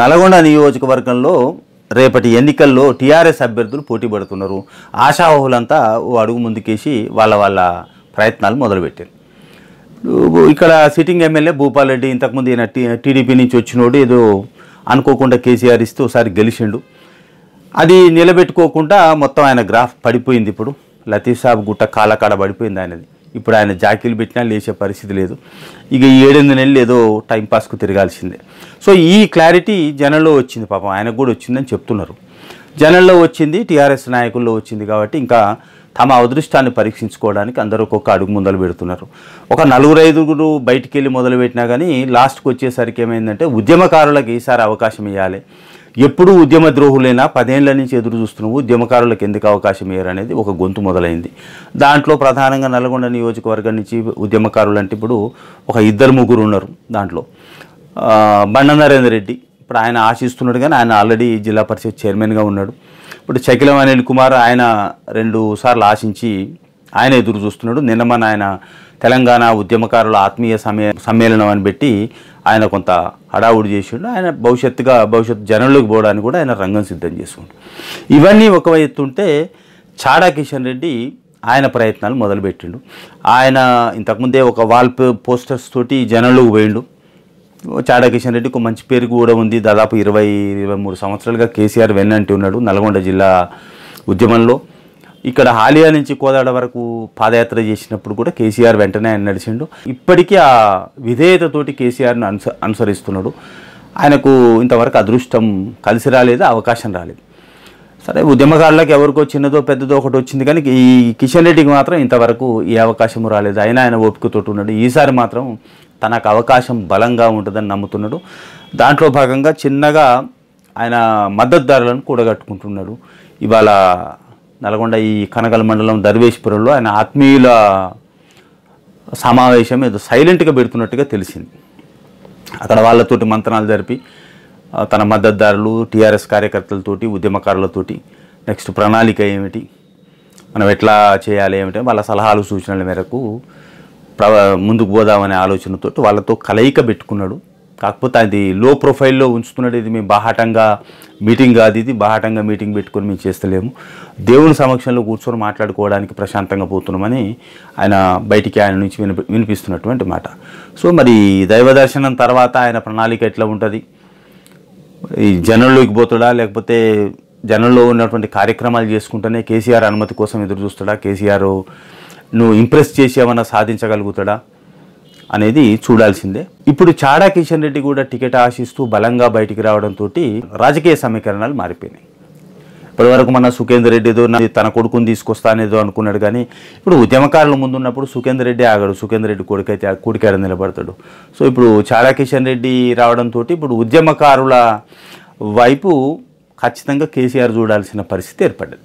నల్గొండ నియోజకవర్గంలో రేపటి ఎన్నికల్లో టీఆర్ఎస్ అభ్యర్థులు పోటీ పడుతున్నారు. ఆశావహులంతా ఓ అడుగు ముందుకేసి వాళ్ళ వాళ్ళ ప్రయత్నాలు మొదలుపెట్టారు. ఇక్కడ సిట్టింగ్ ఎమ్మెల్యే భూపాల్ రెడ్డి ఇంతకుముందు ఈయన టీడీపీ నుంచి వచ్చినోడు ఏదో అనుకోకుండా కేసీఆర్ ఇస్తే ఒకసారి గెలిచిండు. అది నిలబెట్టుకోకుండా మొత్తం ఆయన గ్రాఫ్ పడిపోయింది ఇప్పుడు. లతీఫ్ సాబ్ గుట్ట కాలకాడ పడిపోయింది ఆయనది. ఇప్పుడు ఆయన జాకీలు పెట్టినా లేచే పరిస్థితి లేదు. ఇక ఏడెనిమిది నెలలు ఏదో టైంపాస్కు తిరగాల్సిందే. సో ఈ క్లారిటీ జనంలో వచ్చింది పాపం. ఆయనకు కూడా వచ్చిందని చెప్తున్నారు. జనంలో వచ్చింది టీఆర్ఎస్ నాయకుల్లో వచ్చింది కాబట్టి ఇంకా తమ అదృష్టాన్ని పరీక్షించుకోవడానికి అందరూ ఒక్కొక్క అడుగు ముందలు పెడుతున్నారు. ఒక నలుగురు ఐదుగురు బయటికి వెళ్ళి మొదలుపెట్టినా కానీ లాస్ట్కి వచ్చేసరికి ఏమైందంటే ఉద్యమకారులకు ఈసారి అవకాశం ఇవ్వాలి ఎప్పుడు ఉద్యమ ద్రోహులైనా పదేళ్ళ నుంచి ఎదురు చూస్తున్నావు ఉద్యమకారులకు ఎందుకు అవకాశం ఏరు అనేది ఒక గొంతు మొదలైంది. దాంట్లో ప్రధానంగా నల్గొండ నియోజకవర్గం నుంచి ఉద్యమకారులు అంటే ఇప్పుడు ఒక ఇద్దరు ముగ్గురు ఉన్నారు దాంట్లో. బండ నరేందర్ రెడ్డి ఇప్పుడు ఆయన ఆశిస్తున్నాడు కానీ ఆయన ఆల్రెడీ జిల్లా పరిషత్ చైర్మన్గా ఉన్నాడు. ఇప్పుడు చకిలం అనిల్ కుమార్ ఆయన రెండు సార్లు ఆశించి ఆయన ఎదురు చూస్తున్నాడు. నిన్న మన ఆయన తెలంగాణ ఉద్యమకారుల ఆత్మీయ సమ్మే సమ్మేళనం అని పెట్టి ఆయన కొంత హడావుడి చేసిండు. ఆయన భవిష్యత్తుగా భవిష్యత్తు జనంలోకి పోవడానికి కూడా ఆయన రంగం సిద్ధం చేసుకుండు. ఇవన్నీ ఒకవైపు ఎత్తుంటే చాడా కిషన్ రెడ్డి ఆయన ప్రయత్నాలు మొదలుపెట్టిండు. ఆయన ఇంతకుముందే ఒక వాల్ పోస్టర్స్ తోటి జనంలోకి పోయిండు. చాడా కిషన్ రెడ్డికి మంచి పేరు కూడా ఉంది. దాదాపు ఇరవై ఇరవై మూడు సంవత్సరాలుగా కేసీఆర్ వెన్నంటి ఉన్నాడు నల్గొండ జిల్లా ఉద్యమంలో. ఇక్కడ హాలియా నుంచి కోదాడ వరకు పాదయాత్ర చేసినప్పుడు కూడా కేసీఆర్ వెంటనే ఆయన నడిచిండు. ఇప్పటికీ ఆ విధేయతతోటి కేసీఆర్ను అనుస అనుసరిస్తున్నాడు. ఆయనకు ఇంతవరకు అదృష్టం కలిసి రాలేదు అవకాశం రాలేదు. సరే ఉద్యమకారులకు ఎవరికో చిన్నదో పెద్దదో ఒకటి వచ్చింది కానీ ఈ కిషన్ రెడ్డికి మాత్రం ఇంతవరకు ఈ అవకాశం రాలేదు. అయినా ఆయన ఓపికతోటి ఉన్నాడు. ఈసారి మాత్రం తనకు అవకాశం బలంగా ఉంటుందని నమ్ముతున్నాడు. దాంట్లో భాగంగా చిన్నగా ఆయన మద్దతుదారులను కూడగట్టుకుంటున్నాడు. ఇవాళ నల్గొండ ఈ కనగల మండలం దర్వేశ్వరంలో ఆయన ఆత్మీయుల సమావేశం ఏదో సైలెంట్గా పెడుతున్నట్టుగా తెలిసింది. అక్కడ వాళ్ళతోటి మంత్రాలు జరిపి తన మద్దతుదారులు టీఆర్ఎస్ కార్యకర్తలతోటి ఉద్యమకారులతోటి నెక్స్ట్ ప్రణాళిక ఏమిటి మనం ఎట్లా చేయాలి ఏమిటి వాళ్ళ సలహాలు సూచనల మేరకు ప్ర ముందుకు పోదామనే ఆలోచనతో వాళ్ళతో కలయిక పెట్టుకున్నాడు. కాకపోతే అది లో ప్రొఫైల్లో ఉంచుతున్నది ఇది మేము బాహాటంగా మీటింగ్ కాదు ఇది బాహాటంగా మీటింగ్ పెట్టుకొని మేము చేస్తలేము. దేవుని సమక్షంలో కూర్చొని మాట్లాడుకోవడానికి ప్రశాంతంగా పోతున్నామని ఆయన బయటికి ఆయన నుంచి వినిపి వినిపిస్తున్నటువంటి మాట. సో మరి దైవ దర్శనం తర్వాత ఆయన ప్రణాళిక ఎట్లా ఉంటుంది? ఈ జనంలోకి పోతాడా? లేకపోతే జనంలో ఉన్నటువంటి కార్యక్రమాలు చేసుకుంటేనే కేసీఆర్ అనుమతి కోసం ఎదురు చూస్తాడా? కేసీఆర్ నువ్వు ఇంప్రెస్ చేసి ఏమన్నా సాధించగలుగుతాడా? అనేది చూడాల్సిందే. ఇప్పుడు చాడా కిషన్ రెడ్డి కూడా టికెట్ ఆశిస్తూ బలంగా బయటికి రావడంతో రాజకీయ సమీకరణాలు మారిపోయినాయి. ఇప్పటి వరకు మన సుఖేందర్ రెడ్డిదో తన కొడుకుని తీసుకొస్తానేదో అనుకున్నాడు కానీ ఇప్పుడు ఉద్యమకారుల ముందున్నప్పుడు సుఖేందర్ రెడ్డి ఆగాడు సుఖేందర్ రెడ్డి కొడుకైతే కూడికాడ నిలబడతాడు. సో ఇప్పుడు చాడా కిషన్ రెడ్డి రావడంతో ఇప్పుడు ఉద్యమకారుల వైపు ఖచ్చితంగా కేసీఆర్ చూడాల్సిన పరిస్థితి ఏర్పడ్డది.